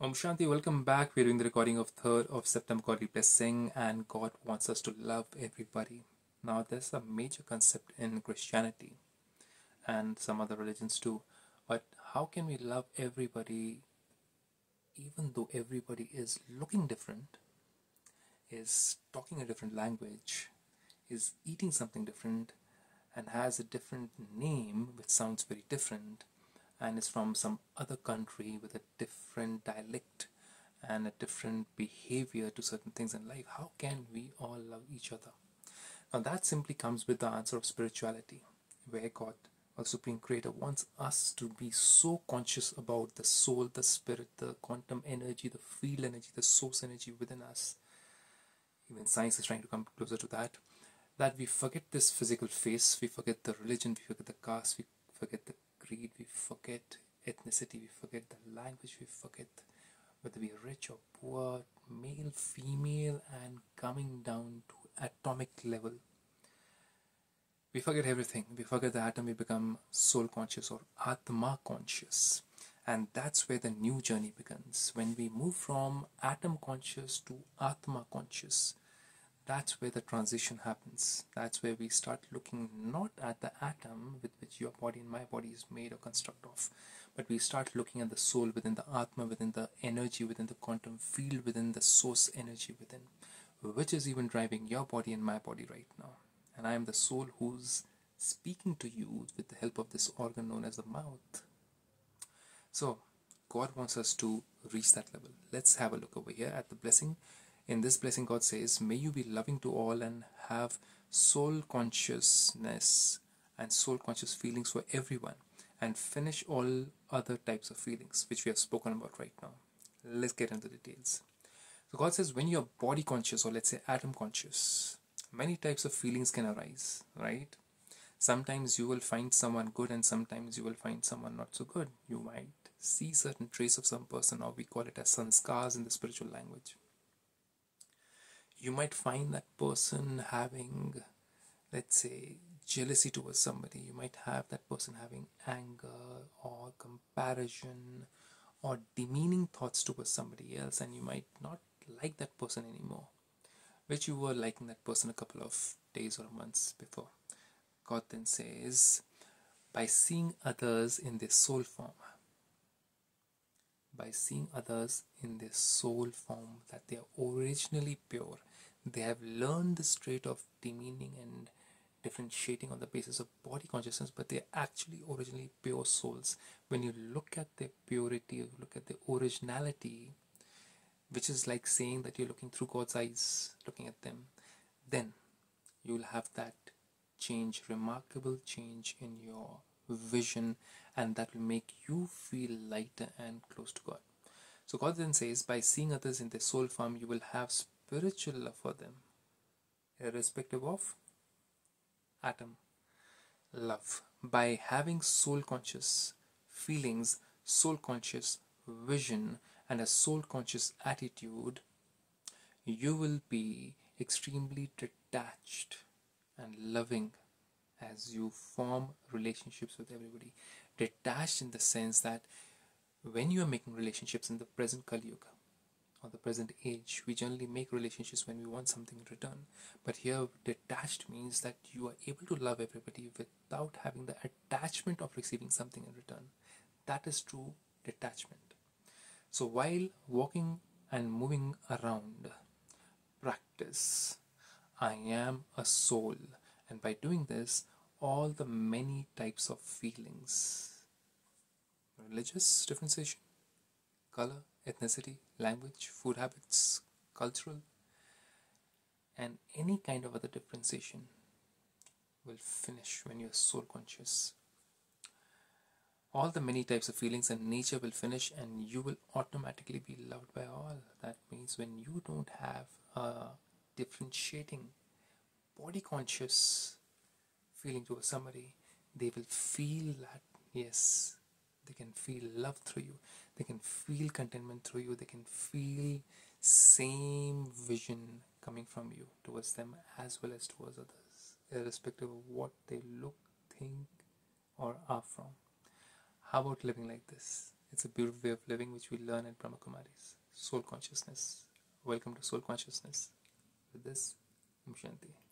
Om Shanti, welcome back. We're doing the recording of 3rd of September Godly Blessing, and God wants us to love everybody. Now, there's a major concept in Christianity and some other religions too, but how can we love everybody even though everybody is looking different, is talking a different language, is eating something different, and has a different name which sounds very different? And is from some other country with a different dialect and a different behavior to certain things in life, how can we all love each other? Now, that simply comes with the answer of spirituality, where God, our Supreme Creator, wants us to be so conscious about the soul, the spirit, the quantum energy, the field energy, the source energy within us. Even science is trying to come closer to that. That we forget this physical face, we forget the religion, we forget the caste, we forget the we forget ethnicity, we forget the language, we forget whether we are rich or poor, male, female, and coming down to atomic level. We forget everything. We forget the atom, we become soul conscious or Atma conscious. And that's where the new journey begins. When we move from atom conscious to Atma conscious, that's where the transition happens. That's where we start looking not at the atom with which your body and my body is made or construct of, but we start looking at the soul within the Atma, within the energy, within the quantum field, within the source energy within, which is even driving your body and my body right now. And I am the soul who's speaking to you with the help of this organ known as the mouth. So, God wants us to reach that level. Let's have a look over here at the blessing in this blessing, God says, May you be loving to all and have soul consciousness and soul conscious feelings for everyone and finish all other types of feelings, which we have spoken about right now. Let's get into the details. So, God says, when you're body conscious, or let's say atom conscious, many types of feelings can arise, right? Sometimes you will find someone good, and sometimes you will find someone not so good. You might see certain traits of some person, or we call it as sanskars in the spiritual language you might find that person having, let's say, jealousy towards somebody. You might have that person having anger or comparison or demeaning thoughts towards somebody else, and you might not like that person anymore, which you were liking that person a couple of days or months before. God then says, by seeing others in their soul form, by seeing others in their soul form, that they are originally pure they have learned this trait of demeaning and differentiating on the basis of body consciousness, but they're actually originally pure souls. When you look at their purity, look at their originality, which is like saying that you're looking through God's eyes, looking at them, then you'll have that change, remarkable change in your vision, and that will make you feel lighter and close to God. So God then says, by seeing others in their soul form, you will have spiritual love for them, irrespective of atom love. By having soul conscious feelings, soul conscious vision, and a soul conscious attitude, you will be extremely detached and loving as you form relationships with everybody. Detached in the sense that when you are making relationships in the present Kali Yuga, or the present age, we generally make relationships when we want something in return. But here, detached means that you are able to love everybody without having the attachment of receiving something in return. That is true detachment. So, while walking and moving around, practice I am a soul, and by doing this, all the many types of feelings religious differentiation, color, ethnicity, language, food habits, cultural, and any kind of other differentiation will finish when you're soul conscious. All the many types of feelings and nature will finish, and you will automatically be loved by all. That means when you don't have a differentiating, body conscious feeling towards somebody, they will feel that yes, they can feel love through you they can feel contentment through you they can feel same vision coming from you towards them as well as towards others irrespective of what they look think or are from how about living like this It's a beautiful way of living which we learn at Brahma Kumaris. Soul consciousness. Welcome to Soul Consciousness. With this, Om Shanti.